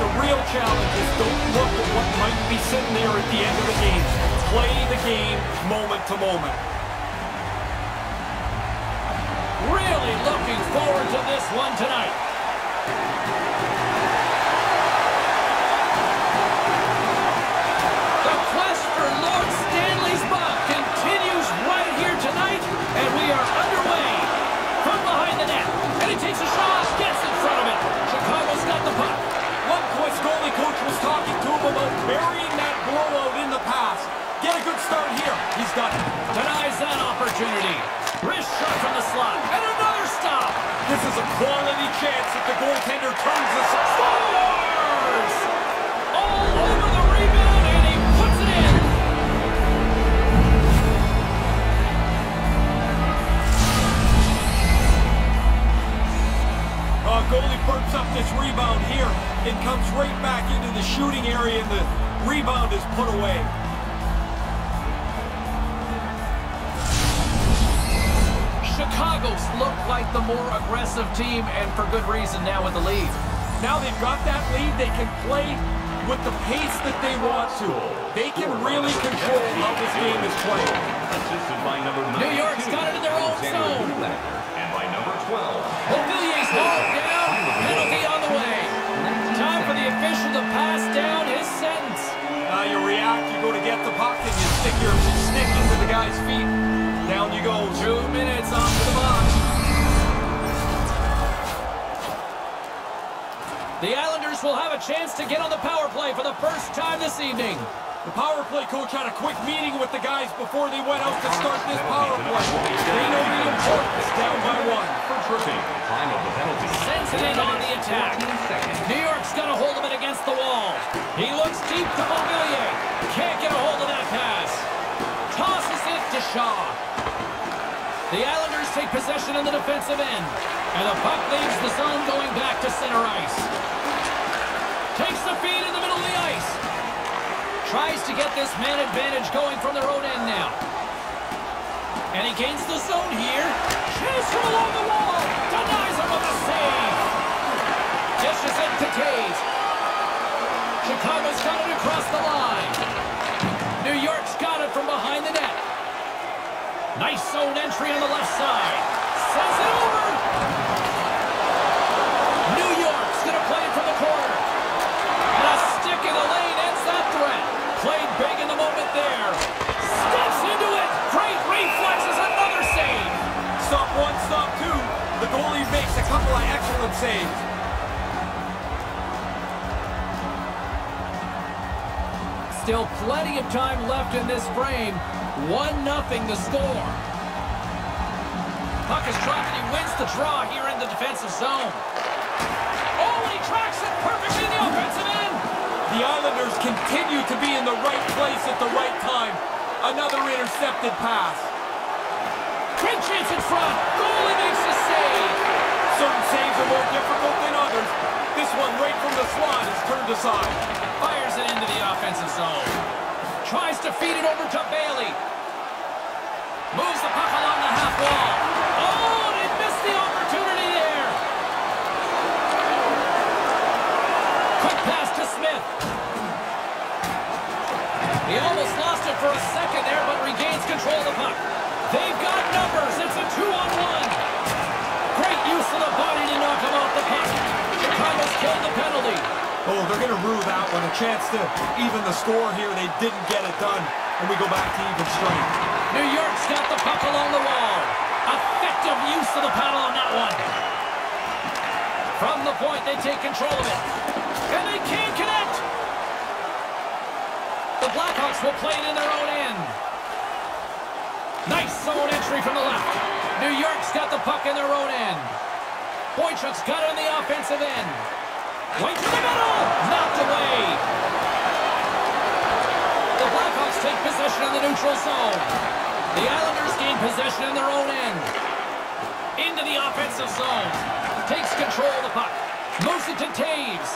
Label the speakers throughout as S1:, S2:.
S1: the
S2: real challenge is don't look at what might be sitting there at the end of the game. Play the game moment to moment.
S1: Really looking forward to this one tonight. For
S2: good
S1: reason now with the lead.
S2: Now they've got that lead, they can play with the pace that they want to. They can really control how this game is played.
S3: Assisted by
S1: New York's got it in their own zone.
S3: And by number 12,
S1: Beauvillier's hauled down. Penalty on the way. Time for the official to pass down his sentence.
S2: Now you react, you go to get the puck, and you stick your stick into the guy's feet. Down you go.
S1: Two minutes off the box. Islanders will have a chance to get on the power play for the first time this evening.
S2: The power play coach had a quick meeting with the guys before they went out to start this power play. They know the importance, down by one.
S1: Sends it in on the attack. New York's got a hold of it against the wall. He looks deep to Beauvillier. Can't get a hold of that pass. Tosses it to Shaw. The Islanders take possession in the defensive end. And the puck leaves the zone going back to center ice. Takes the feed in the middle of the ice. Tries to get this man advantage going from their own end now. And he gains the zone here. Chase him along the wall. Denies him with a save. Dishes it to Toews. Chicago's got it across the line. New York's got it from behind the net. Nice zone entry on the left side. It over. New York's going to play it from the corner. And a the lane ends that threat. Played big in the moment there. Steps into it. Great reflexes. Another save.
S2: Stop one, stop two. The goalie makes a couple of excellent saves.
S1: Still plenty of time left in this frame. 1-0 the score. Puck is dropped and he wins the draw here in the defensive zone. The
S2: Islanders continue to be in the right place at the right time. Another intercepted pass.
S1: Great chance in front. Goalie makes the save.
S2: Certain saves are more difficult than others. This one right from the slot is turned aside.
S1: Fires it into the offensive zone. Tries to feed it over to Bailey. Moves the puck along the half wall. For a second there, but regains control of the puck. They've got numbers. It's a two-on-one. Great use of the body to knock him off the puck. Chicago's killed the penalty.
S2: Oh, they're going to rue that one. A chance to even the score here. They didn't get it done. And we go back to even strength.
S1: New York's got the puck along the wall. Effective use of the paddle on that one. From the point, they take control of it. And they can't connect. Blackhawks will play it in their own end. Nice zone entry from the left. New York's got the puck in their own end. Boychuk's got it on the offensive end. Right to the middle. Knocked away. The Blackhawks take possession in the neutral zone. The Islanders gain possession in their own end. Into the offensive zone. Takes control of the puck. Moves it to Toews.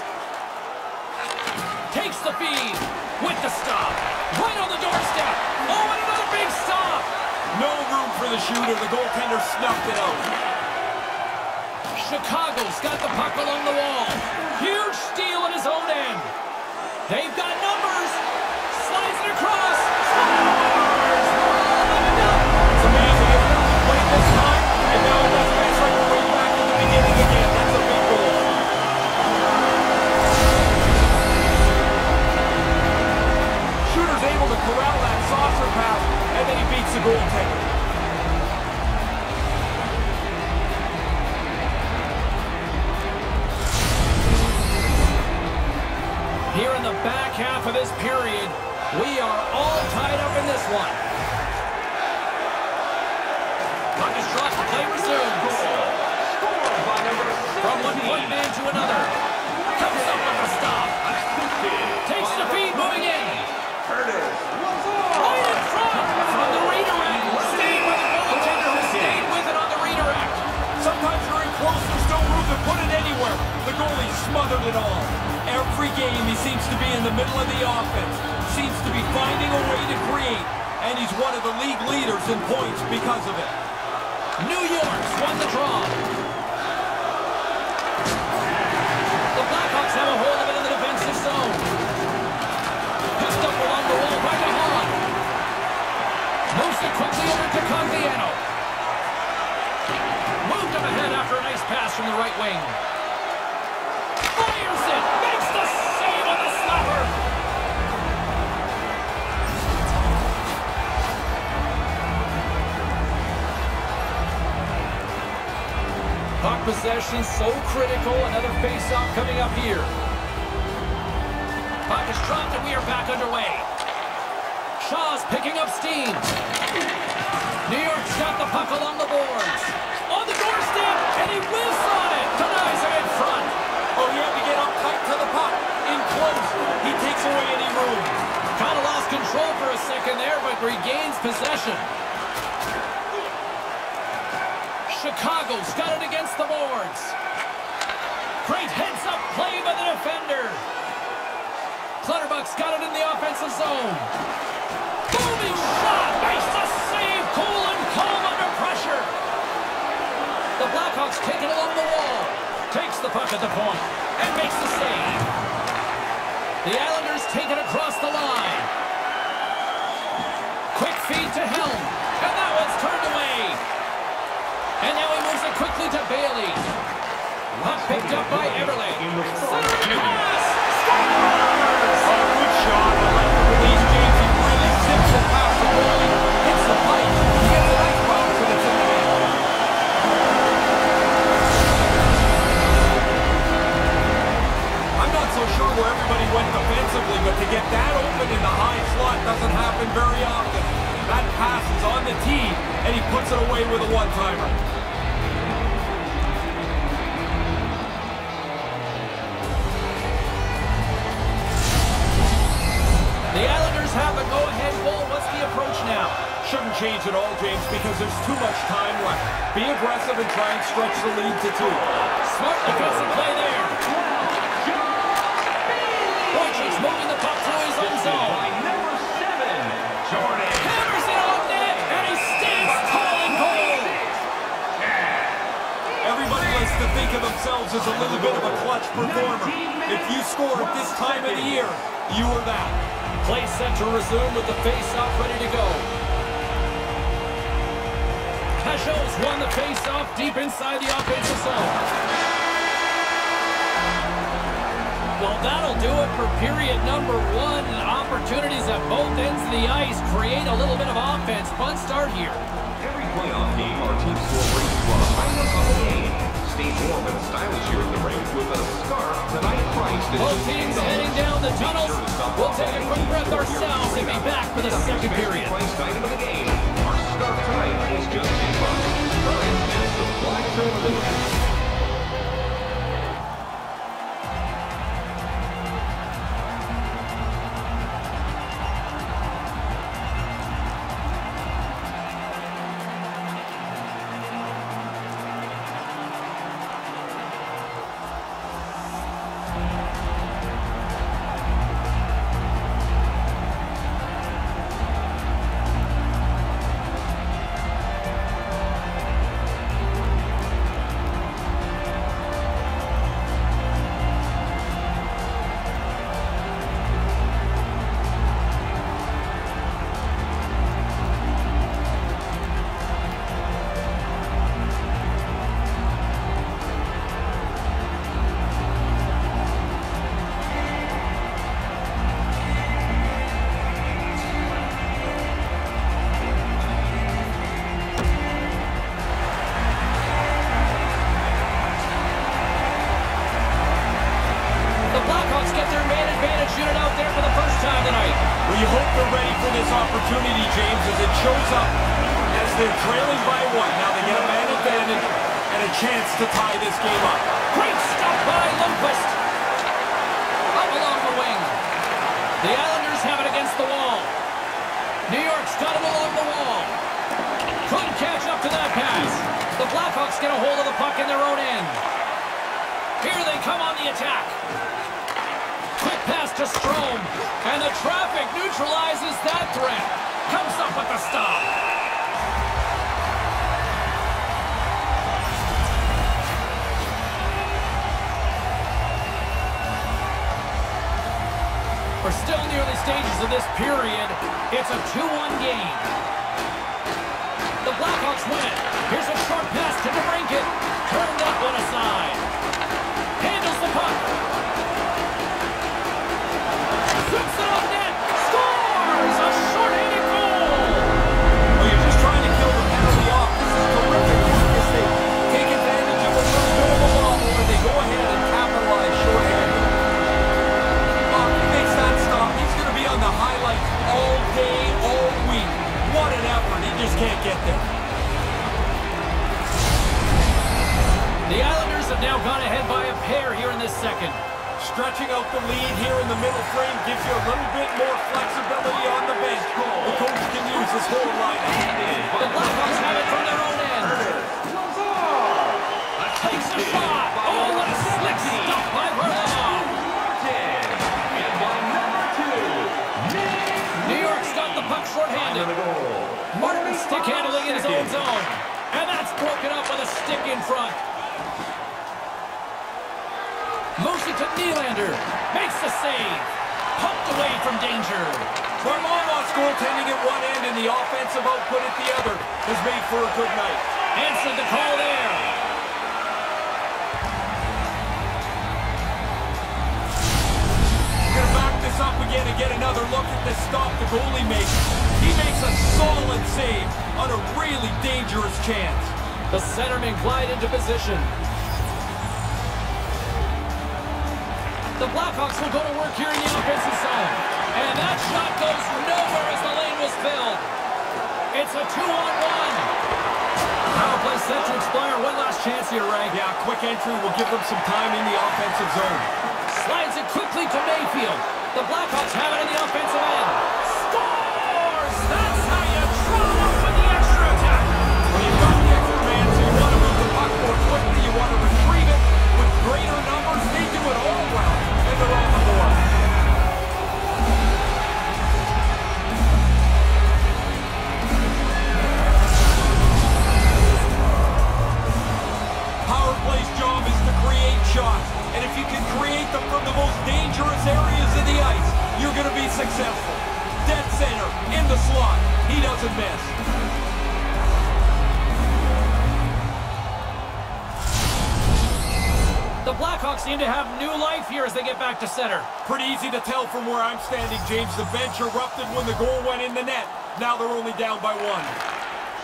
S1: Takes the feed. With the stop. Right on the doorstep. Oh, and another big stop.
S2: No room for the shooter. The goaltender snuffed it out.
S1: Chicago's got the puck along the wall. Huge steal at his own end. They've got
S2: the goaltender.
S1: Here in the back half of this period, we are all tied up in this one.
S2: Every game he seems to be in the middle of the offense. Seems to be finding a way to create. And he's one of the league leaders in points because of it.
S1: New York's won the draw. The Blackhawks have a hold of it in the defensive zone. Pissed up along the wall by DeHaan. Moves it quickly over to Conviano. Moved him ahead after a nice pass from the right wing. Possession so critical. Another face-off coming up here. Puck is dropped and we are back underway. Shaw's picking up steam. New York's got the puck along the boards. On the doorstep, and he whiffs on it. Denies it in front.
S2: Oh, he had to get up tight to the puck. In close, he takes away any room.
S1: Kind of lost control for a second there, but regains possession. Chicago's got it against the boards. Great heads-up play by the defender. Clutterbuck's got it in the offensive zone. Booming shot! Makes the save! Cool and calm under pressure. The Blackhawks take it along the wall. Takes the puck at the point and makes the save. The Islanders take it across the line. Quick feed to Helm. And that one's turned away. And now he moves it quickly to Bailey. Puck picked up by Eberle. Centering pass.
S2: Oh, good shot. I like the release, James. He really zips it past the goalie. Hits the pipe. He gets a nice bounce, and it's in the net. I'm not so sure where everybody went defensively, but to get that open in the high slot doesn't happen very often. That pass is on the tee, and he puts it away with a one-timer.
S1: The Islanders have a go-ahead goal. What's the approach now?
S2: Shouldn't change at all, James, because there's too much time left. Be aggressive and try and stretch the lead to two.
S1: Smart defensive play there.
S2: Performer. If you score at this time of the year, you are that.
S1: Play set to resume with the face-off ready to go. Pageau's won the face-off deep inside the offensive zone. Well, that'll do it for period number one. Opportunities at both ends of the ice create a little bit of offense. Fun start here.
S3: Every playoff game, our team score brings you a highlight of the game. Stay warm and stylish here at the rink with a scarf tonight priced at
S1: Both teams
S3: $10.
S1: heading down the tunnels. We'll take a quick breath ourselves and be back for the second period.
S3: Priced item of the game. Our scarf tonight is just 10 bucks. Current and supply term limited.
S1: We're still in the early stages of this period. It's a 2-1 game. The Blackhawks win it. Here's a short pass to DeBrincat. Turned that one aside.
S2: This
S1: second.
S2: Stretching out the lead here in the middle frame gives you a little bit more flexibility on the bench. The coach can use his whole lineup.
S1: The Blackhawks have it from their own end. Takes a shot. Oh, what a slick stop by Varlamov. New York's got the puck shorthanded. Martin stick handling in his own zone. And that's broken up with a stick in front. Nylander. Makes the save. Pumped away from danger.
S2: Varlamov's goaltending at one end and the offensive output at the other has made for a good night.
S1: Answered the call there.
S2: To back this up again and get another look at this stop the goalie makes. He makes a solid save on a really dangerous chance.
S1: The centerman glide into position. The Blackhawks will go to work here in the offensive zone. And that shot goes nowhere as the lane was filled. It's a two-on-one. Power play set to expire. One last chance here, Ray.
S2: Yeah, quick entry will give them some time in the offensive zone.
S1: Slides it quickly to Mayfield. The Blackhawks have it in the offensive end. Scores! That's how you draw up with the extra attack.
S2: When you've got the extra man, so you want to move the puck more quickly, you want to retrieve it with greater numbers. Can create them from the most dangerous areas of the ice, you're going to be successful. Dead center, in the slot, he doesn't miss.
S1: The Blackhawks seem to have new life here as they get back to center.
S2: Pretty easy to tell from where I'm standing, James. The bench erupted when the goal went in the net. Now they're only down by one.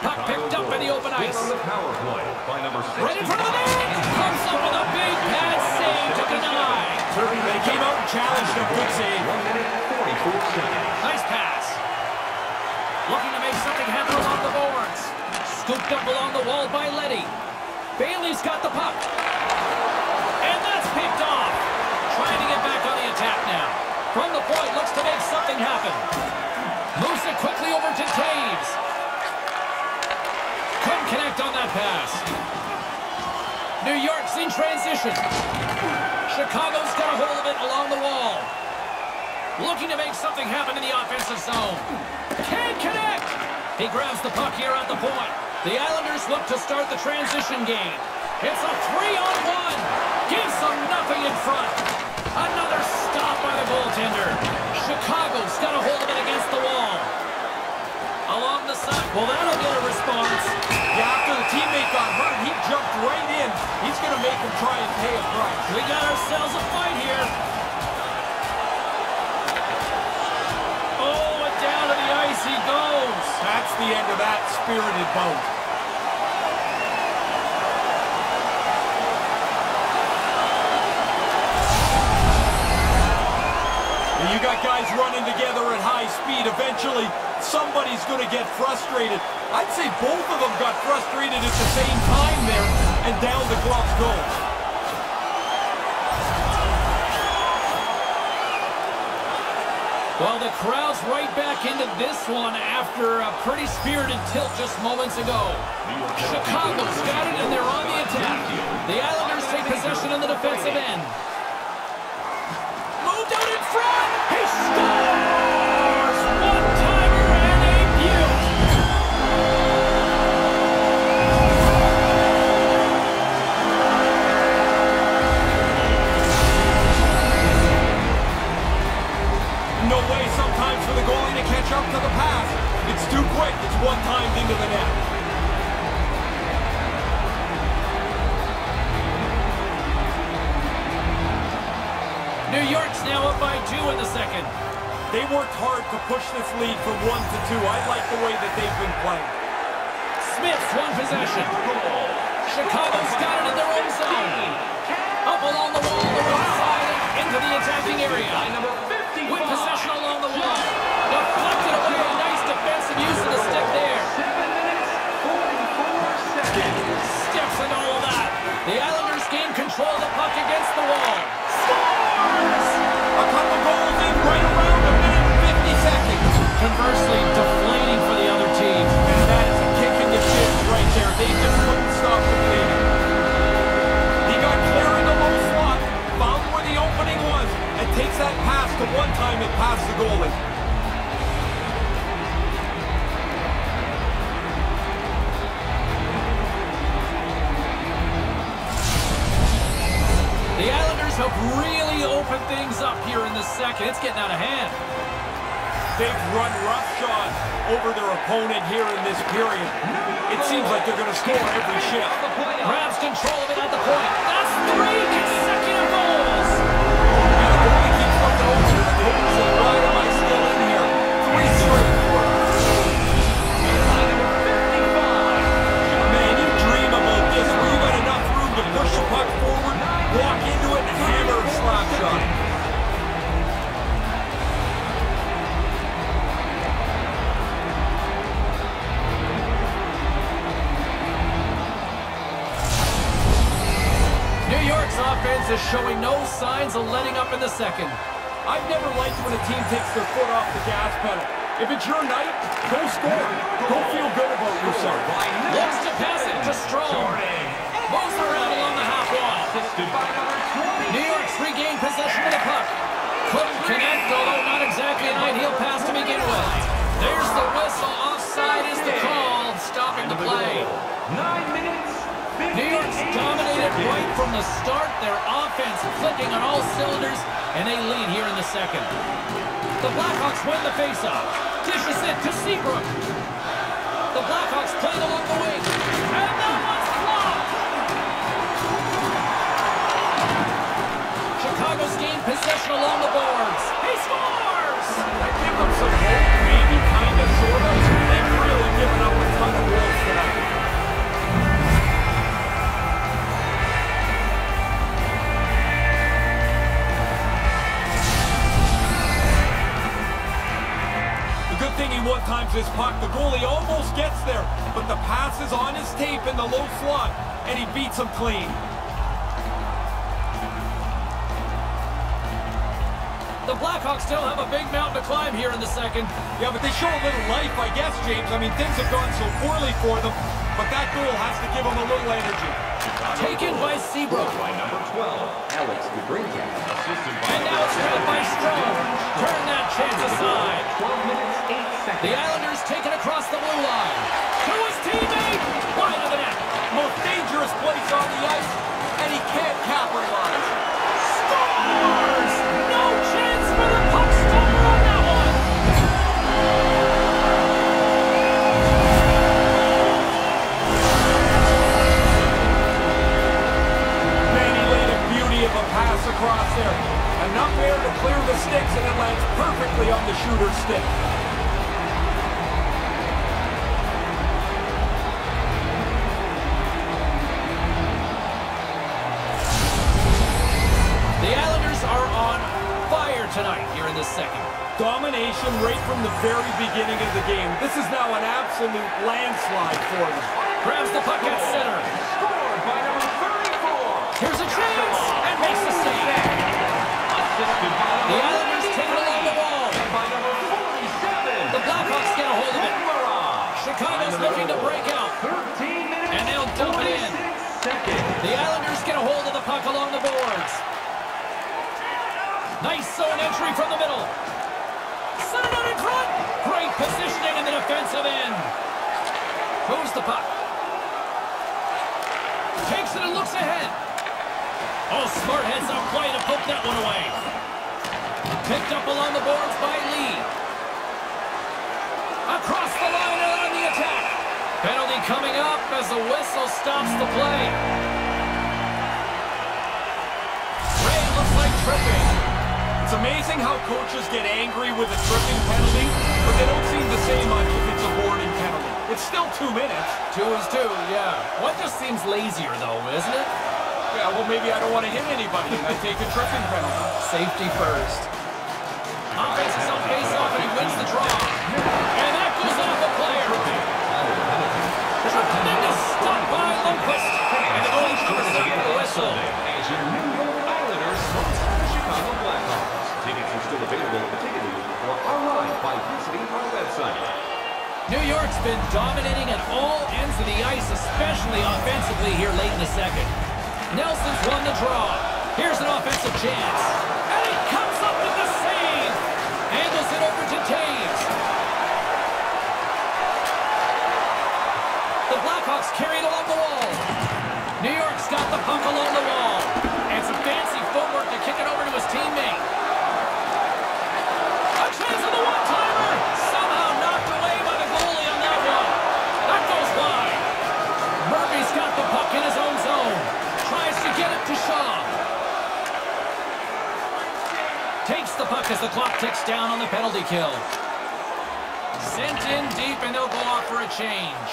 S1: Puck picked up in the open ice.
S3: The power play by number 65.
S1: Right in front of the net. Comes up with a big pad save to deny.
S2: They came out and challenged him. Good save.
S3: 1 minute, 44 seconds.
S1: Nice pass. Looking to make something happen along the boards. Scooped up along the wall by Leddy. Bailey's got the puck. And that's picked off. Trying to get back on the attack now. From the point, looks to make something happen. Moves it quickly over to Toews. Couldn't connect on that pass. New York's in transition. Chicago's got a hold of it along the wall. Looking to make something happen in the offensive zone. Can't connect. He grabs the puck here at the point. The Islanders look to start the transition game. It's a three-on-one. Gives them nothing in front. Another stop by the goaltender. Chicago's got a hold of it against the wall. Along the side. Well, that'll get
S2: make him try and pay a price.
S1: We got ourselves a fight here. Oh, and down to the ice he goes.
S2: That's the end of that spirited bout. You got guys running together at high speed. Eventually, somebody's going to get frustrated. I'd say both of them got frustrated at the same time there, and down the gloves goes.
S1: Well, the crowd's right back into this one after a pretty spirited tilt just moments ago. Chicago's got it, and they're on the attack. The Islanders take possession in the defensive end. Moved out in front. He scores!
S2: One timed into the net.
S1: New York's now up by two in the second.
S2: They worked hard to push this lead from one to two. I like the way that they've been playing.
S1: Smith's one possession. Chicago's got it in their own zone. Up along the wall, the right side, into the attacking area. With possession the wall. Scores!
S2: A couple goals in right around a minute and 50 seconds.
S1: Conversely, deflating for the other team.
S2: And that is a kick in the shins right there. They just couldn't stop the bleeding. He got clear in the low slot, found where the opening was, and takes that pass to one time and past the goalie.
S1: Have really opened things up here in the second. It's getting out of hand.
S2: They've run roughshod over their opponent here in this period. It seems like they're going to score every shift.
S1: Grabs control of it at the point. That's three consecutive goals.
S2: And the goalie keeps looking over to why am I still in here? Three straight.
S1: Showing no signs of letting up in the second.
S2: I've never liked when a team takes their foot off the gas pedal. If it's your night, go score. Go feel good about yourself.
S1: Looks to pass it to Strome. Moves around along the half wall. New York's regained possession of the puck. Couldn't connect, although not exactly an ideal pass to begin with. There's the whistle. Offside is the call, stopping the play.
S3: Nine minutes,
S1: New York's dominated right from the start. Their offense clicking on all cylinders, and they lead here in the second. The Blackhawks win the faceoff. Dishes it to Seabrook. The Blackhawks playing along the wing. And that one's blocked. Chicago's gained possession along the boards. He scores!
S2: I give them some The good thing he one-times his puck. The goalie almost gets there, but the pass is on his tape in the low slot, and he beats him clean.
S1: The Blackhawks still have a big mountain to climb here in the second.
S2: Yeah, but they show a little life, I guess, James. I mean, things have gone so poorly for them, but that goal has to give them a little energy.
S1: Taken by Seabrook.
S3: by number 12, Alex DeBrincat.
S1: And now it's grabbed by Strome. Turn that chance aside.
S3: 12 minutes, 8 seconds.
S1: The Islanders taken across the blue line. To his teammate. Wide of the net.
S2: Most dangerous place on the ice, and he can't capitalize.
S1: Scores!
S2: Across there. Enough air to clear the sticks, and it lands perfectly on the shooter's stick.
S1: The Islanders are on fire tonight here in the second.
S2: Domination right from the very beginning of the game. This is now an absolute landslide for them.
S1: Grabs the puck at center.
S3: Scored by number 34.
S1: Here's a chance and makes the save.
S3: Assisted by
S1: The
S3: number
S1: Islanders take it along the wall.
S3: by number 47.
S1: The Blackhawks get a hold of it.
S3: Barrage.
S1: Chicago's looking to break out.
S3: 13 minutes
S1: And they'll dump it in.
S3: 46 seconds.
S1: The Islanders get a hold of the puck along the boards. Nice zone entry from the middle. Send it out in front. Great positioning in the defensive end. Moves the puck. Takes it and looks ahead. Oh, smart heads up play to poke that one away. Picked up along the boards by Lee. Across the line and on the attack. Penalty coming up as the whistle stops the play. Ray looks like tripping.
S2: It's amazing how coaches get angry with a tripping penalty, but they don't seem to say much if it's a boarding penalty. It's still two minutes.
S1: Two is two, yeah. One just seems lazier, though, isn't it?
S2: Yeah, well, maybe I don't want to hit anybody, and I take a tripping penalty.
S1: Safety first. Offense is on face off, and he wins the draw. And that goes off a player. Tremendous stop by Lundqvist. And the goalie covers it up with the whistle.
S3: As your New York Islanders host the Chicago Blackhawks. Tickets are still available at the ticket booth or online by visiting our website.
S1: New York's been dominating at all ends of the ice, especially offensively here late in the second. Nelson's won the draw. Here's an offensive chance. And he comes up with the save. Handles it over to Toews. The Blackhawks carry it along the wall. New York's got the puck along the wall. And some fancy footwork to kick it over to his teammate. As the clock ticks down on the penalty kill. Sent in deep and they'll go off for a change.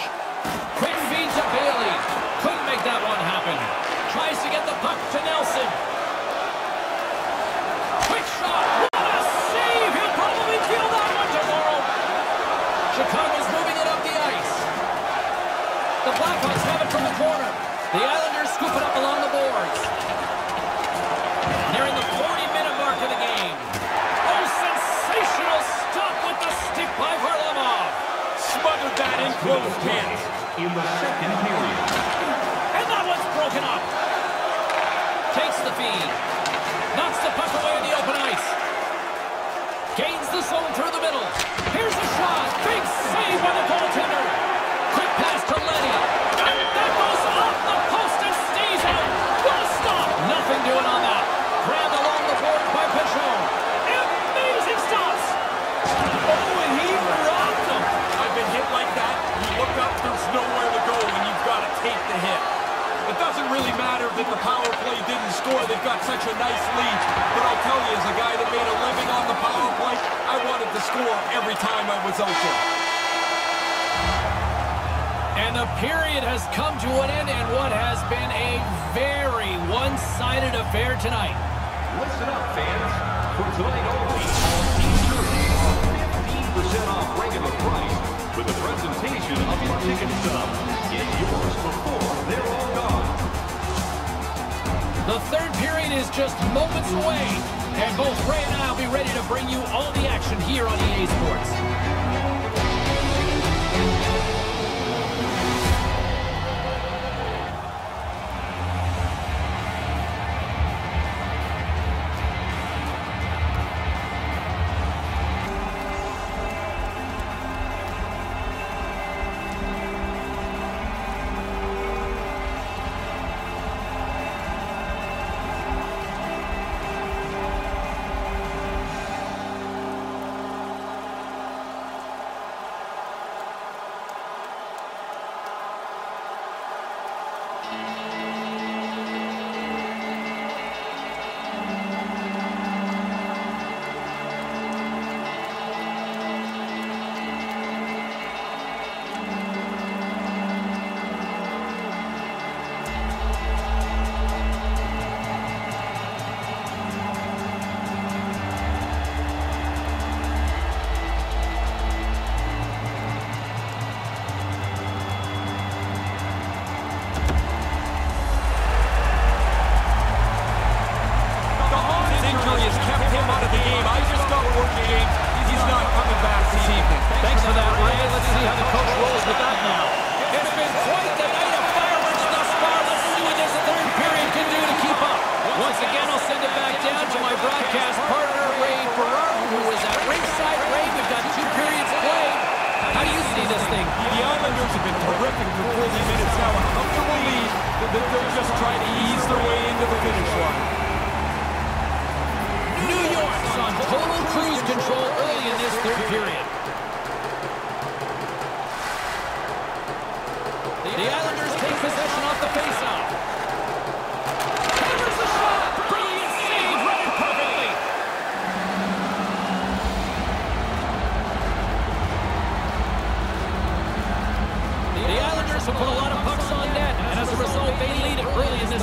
S1: Quick feed to Bailey. Couldn't make that one happen. Tries to get the puck to Nelson. Quick shot. What a save! He'll probably feel that one tomorrow. Chicago's moving it up the ice. The Blackhawks have it from the corner. The Islanders scoop it up along the boards. Nearing the 40-minute mark of the game. Oh, sensational stop with the stick by Varlamov.
S2: Smothered that in close hands.
S3: In the second period.
S1: And that one's broken up. Takes the feed. Knocks the puck away in the open ice. Gains the zone through the middle. Here's a shot. Big save by the goaltender. Quick pass to Leddy. And that goes off the post and stays out. What a stop. Nothing doing on that. Grabbed along the board by Pichon. Amazing stops. Oh, and he rocked them.
S2: I've been hit like that. You look up, there's nowhere to go, and you've got to take the hit. It doesn't really matter that the power play didn't score. They've got such a nice lead. But I'll tell you, as a guy that made a living on the power play, I wanted to score every time I was out there.
S1: And the period has come to an end and what has been a very one-sided affair tonight.
S3: Listen up, fans. For tonight only, all team jerseys are 15% off regular price with a presentation of your ticket stub. Get yours before they're all gone.
S1: The third period is just moments away, and both Ray and I will be ready to bring you all the action here on EA Sports. terrific for 40 minutes now. A comfortable lead that they're just trying to ease their way into the finish line. New York's on total cruise control early in this third period. The Islanders take possession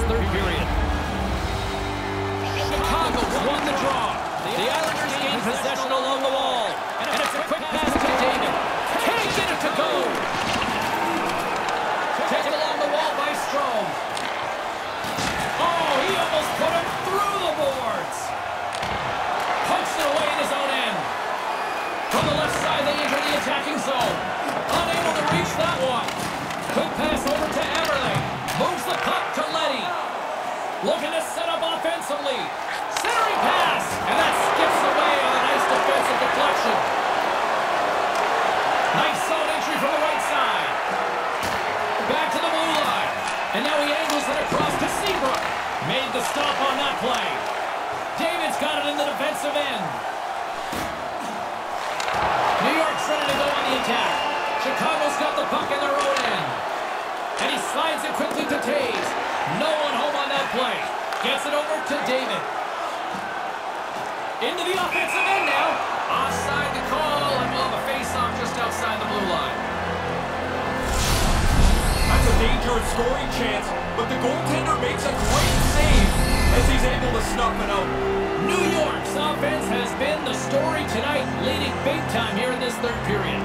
S1: third period. Chicago won the draw. The Islanders gain possession along the wall. And it's a quick pass to David. Can't get it to go. Taken along the wall by Strome. Oh, he almost put him through the boards. Pokes it away in his own end. From the left side, they enter the attacking zone. Unable to reach that one. Quick pass Looking to set up offensively. Centering pass. And that skips away on a nice defensive deflection. Nice zone entry from the right side. Back to the blue line. And now he angles it across to Seabrook. Made the stop on that play. David's got it in the defensive end. New York's ready to go on the attack. Chicago's got the puck in their own end. And he slides it quickly to Toews. No one home on that play. Gets it over to David. Into the offensive end now. Offside the call, and we'll have a face-off just outside the blue line.
S2: That's a dangerous scoring chance, but the goaltender makes a great save as he's able to snuff it out.
S1: New York's offense has been the story tonight, leading big time here in this third period.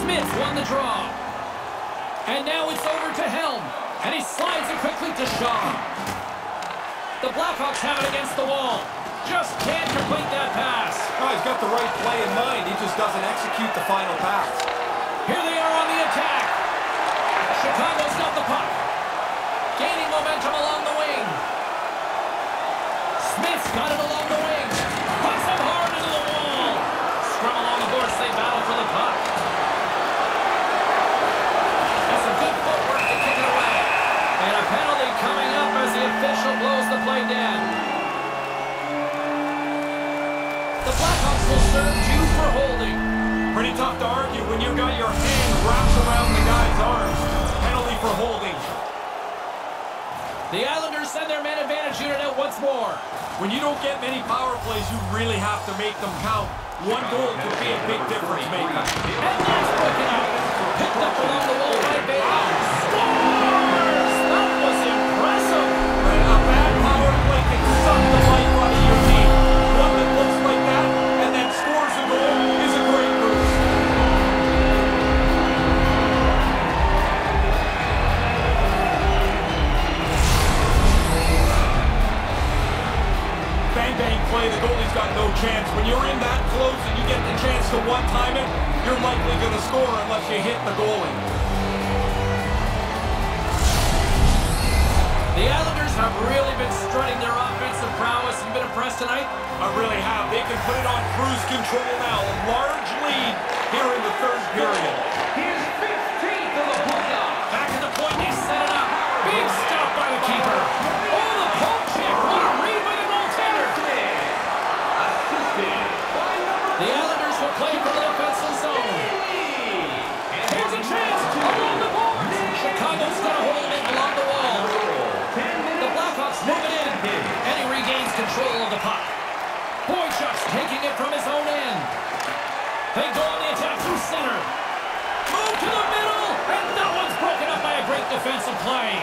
S1: Smith won the draw. And now it's over to Helm. And he slides it quickly to Shaw. The Blackhawks have it against the wall. Just can't complete that pass.
S2: Oh, he's got the right play in mind, he just doesn't execute the final pass.
S1: Here they are on the attack. Chicago's got the puck. Gaining momentum along the wing. Smith's got it along the wing. Blows the play dead. The Blackhawks will serve two for holding.
S2: Pretty tough to argue when you got your hand wrapped around the guy's arms. Penalty for holding.
S1: The Islanders send their man advantage unit out once more.
S2: When you don't get many power plays, you really have to make them count. One goal could be a big difference maker.
S1: And that's broken out. Picked up along the wall
S2: chance. When you're in that close and you get the chance to one-time it, you're likely going to score unless you hit the goalie.
S1: The Islanders have really been strutting their offensive prowess and been impressed tonight.
S2: I really have. They can put it on cruise control now. A large lead here in the third period.
S1: Play for the defensive zone. Here's a chance along the boards. Chicago's got a hold it along the wall. The Blackhawks move it in, and he regains control of the puck. Boychuk's taking it from his own end. They go on the attack through center. Move to the middle, and that one's broken up by a great defensive play.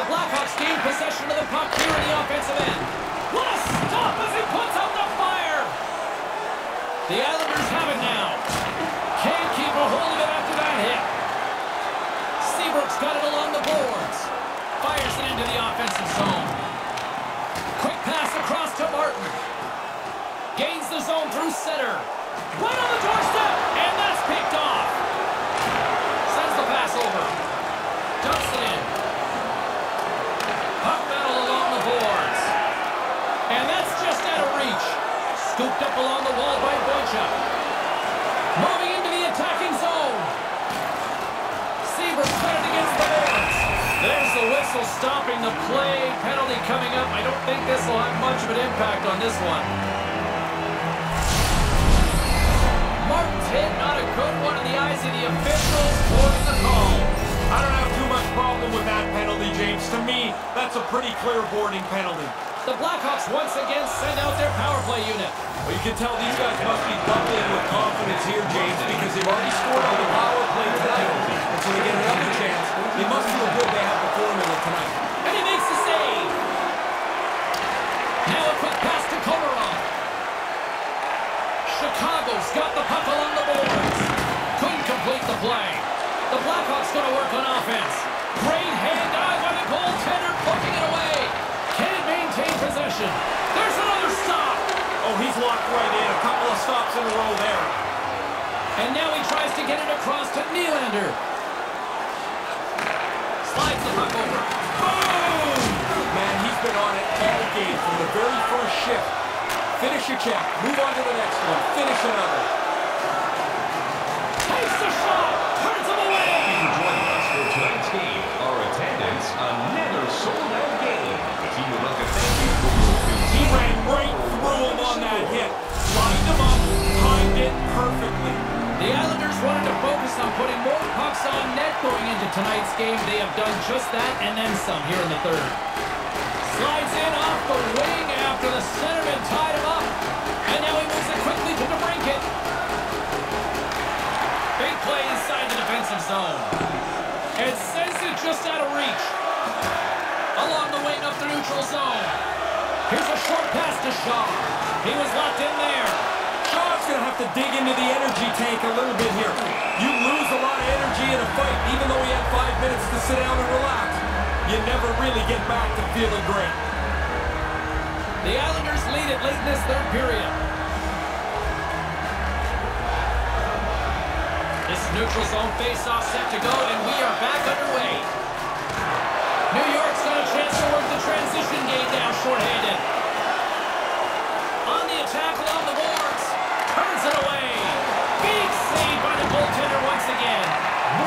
S1: The Blackhawks gain possession of the puck here in the offensive end. A stop as he puts out the fire! The Islanders have it now. Can't keep a hold of it after that hit. Seabrook's got it along the boards. Fires it into the offensive zone. Quick pass across to Martin. Gains the zone through center. Right on the doorstep, and that's picked off. Sends the pass over. Dumps it in. Puck battle along the boards. And that's just out of reach. Scooped up along the wall by Boychuk. Moving into the attacking zone. Seabrook's it against the boards. There's the whistle stopping the play. penalty coming up. I don't think this will have much of an impact on this one. Martin, not a good one in the eyes of the officials for the call.
S2: I don't have too much problem with that penalty, James. To me, that's a pretty clear boarding penalty.
S1: The Blackhawks once again send out their power play unit.
S2: Well, you can tell these guys must be bubbling with confidence here, James, because they've already scored on the power play tonight. And so they get another chance. They must feel good they have the formula tonight.
S1: And he makes the save. Now a quick pass to Komarov. Chicago's got the puck along the boards. Couldn't complete the play. The Blackhawks going to work on offense. Great hand eye by the goaltender, poking it away. Can't possession. There's another stop.
S2: Oh, he's locked right in. A couple of stops in a row there.
S1: And now he tries to get it across to Nylander. Slides the puck over. Boom!
S2: Man, he's been on it all game from the very first shift. Finish your check. Move on to the next one. Finish another.
S1: The Islanders wanted to focus on putting more pucks on net going into tonight's game. They have done just that and then some here in the third. Slides in off the wing after the centerman tied him up. And now he moves it quickly to DeBrincat. Big play inside the defensive zone. And sends it just out of reach. Along the wing up the neutral zone. Here's a short pass to Shaw. He was locked in there.
S2: Going to have to dig into the energy tank a little bit here. You lose a lot of energy in a fight, even though he had five minutes to sit down and relax. You never really get back to feeling great.
S1: The Islanders lead it late in this third period. This neutral zone face-off set to go, and we are back underway. New York's got a chance to work the transition game now shorthanded. On the attack along the. Turns it away. Big save by the goaltender once again.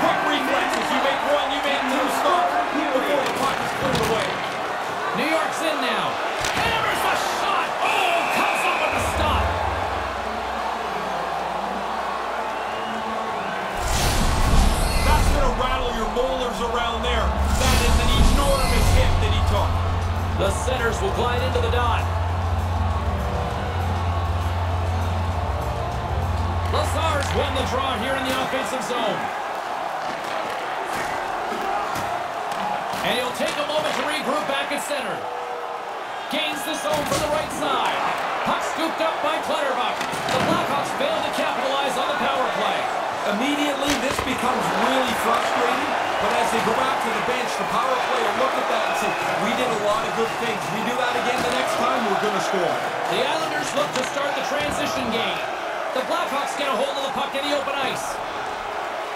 S2: Quick reflexes. You make one, you make two stop before the puck is cleared away.
S1: New York's in now. Hammers a shot. Oh, comes up with the stop.
S2: That's going to rattle your molars around there. That is an enormous hit that he took.
S1: The centers will glide into the dot. Lazar's won the draw here in the offensive zone. And he'll take a moment to regroup back at center. Gains the zone from the right side. Puck scooped up by Clutterbuck. The Blackhawks fail to capitalize on the power play.
S2: Immediately, this becomes really frustrating, but as they go out to the bench, the power player look at that and say, we did a lot of good things. We do that again the next time, we're going to score.
S1: The Islanders look to start the transition game. The Blackhawks get a hold of the puck in the open ice.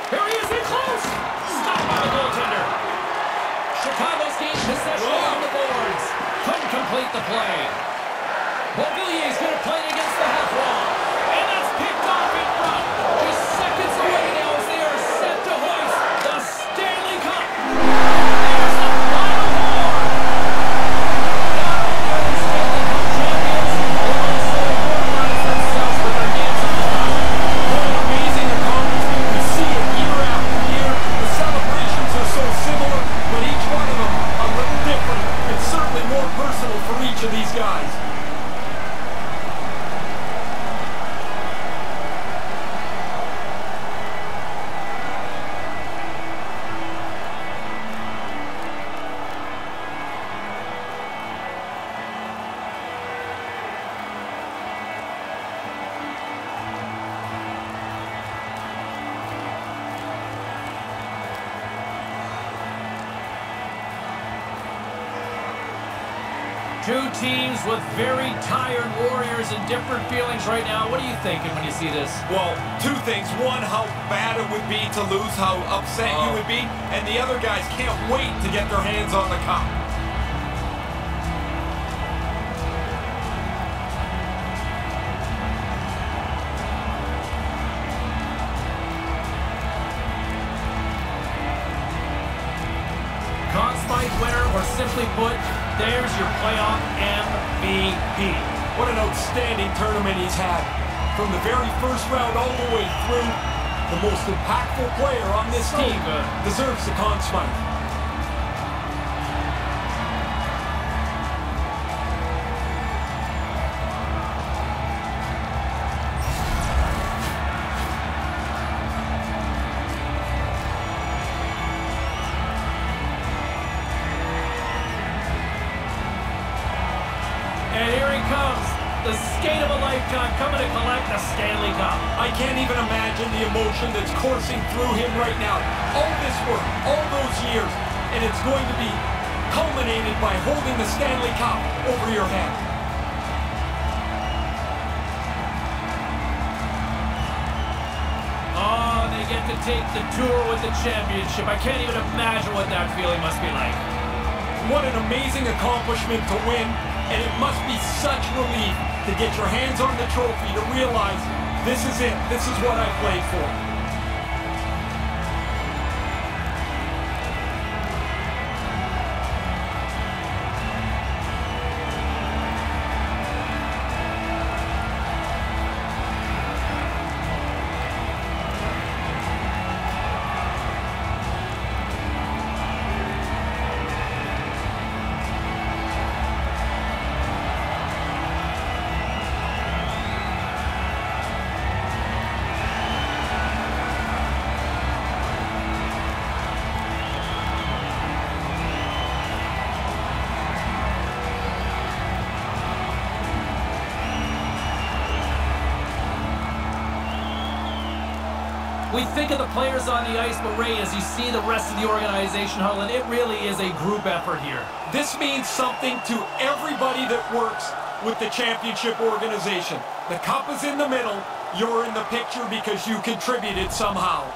S1: Here he is in close. Stopped by the goaltender. Chicago's gained possession on the boards. Couldn't complete the play. Beauvillier's going to play it against Two teams with very tired warriors and different feelings right now. What are you thinking when you see this?
S2: Well, two things. One, how bad it would be to lose, how upset you
S1: Oh.
S2: would be. And the other guys can't wait to get their hands on the cup. From the very first round all the way through, the most impactful player on this
S1: So
S2: team
S1: good.
S2: deserves the Conn Smythe.
S1: And here he comes. The skate of a lifetime coming to collect the Stanley Cup.
S2: I can't even imagine the emotion that's coursing through him right now. All this work, all those years, and it's going to be culminated by holding the Stanley Cup over your head.
S1: Oh, they get to take the tour with the championship. I can't even imagine what that feeling must be like.
S2: What an amazing accomplishment to win, and it must be such relief to get your hands on the trophy to realize this is it. This is what I played for.
S1: We think of the players on the ice, but Ray, as you see the rest of the organization huddling, it really is a group effort here.
S2: This means something to everybody that works with the championship organization. The cup is in the middle. You're in the picture because you contributed somehow.